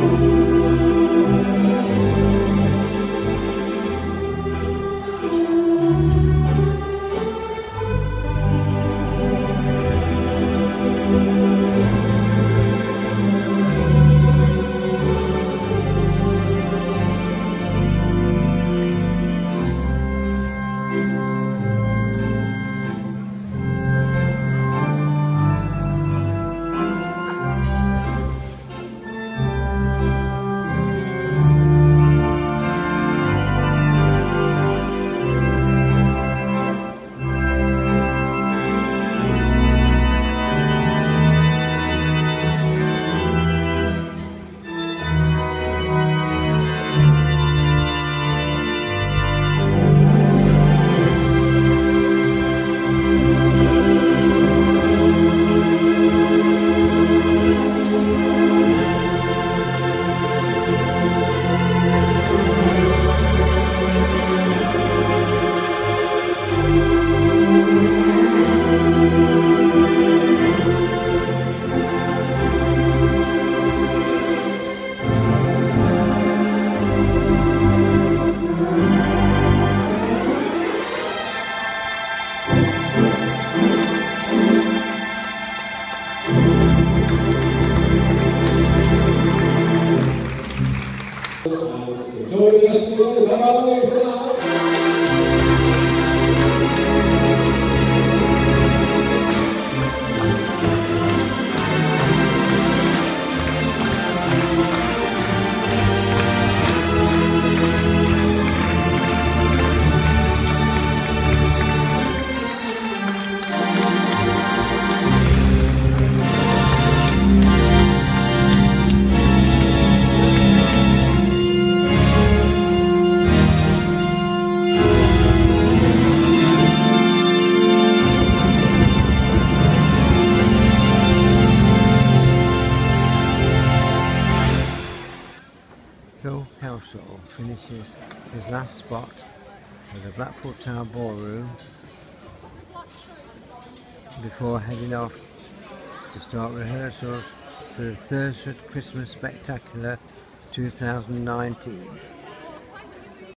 Joining us Gloria sea Phil Kelsall finishes his last spot at the Blackpool Tower Ballroom before heading off to start rehearsals for the Thursford Christmas Spectacular 2019.